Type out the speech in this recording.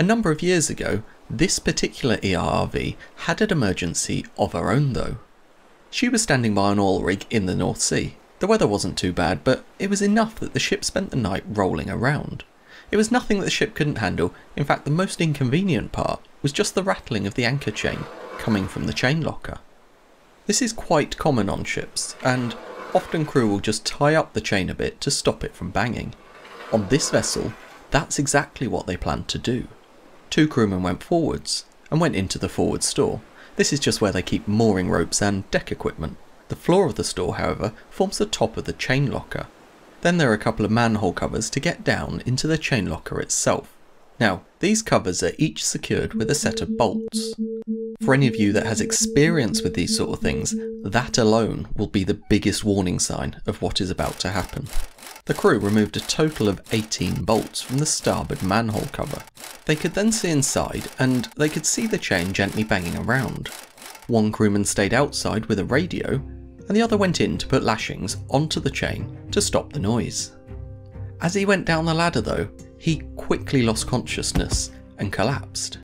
A number of years ago, this particular ERRV had an emergency of her own though. She was standing by an oil rig in the North Sea. The weather wasn't too bad, but it was enough that the ship spent the night rolling around. It was nothing that the ship couldn't handle, in fact the most inconvenient part was just the rattling of the anchor chain coming from the chain locker. This is quite common on ships, and often crew will just tie up the chain a bit to stop it from banging. On this vessel, that's exactly what they planned to do. Two crewmen went forwards, and went into the forward store. This is just where they keep mooring ropes and deck equipment. The floor of the store, however, forms the top of the chain locker. Then there are a couple of manhole covers to get down into the chain locker itself. Now, these covers are each secured with a set of bolts. For any of you that has experience with these sort of things, that alone will be the biggest warning sign of what is about to happen. The crew removed a total of 18 bolts from the starboard manhole cover. They could then see inside and they could see the chain gently banging around. One crewman stayed outside with a radio and the other went in to put lashings onto the chain to stop the noise. As he went down the ladder though, he quickly lost consciousness and collapsed.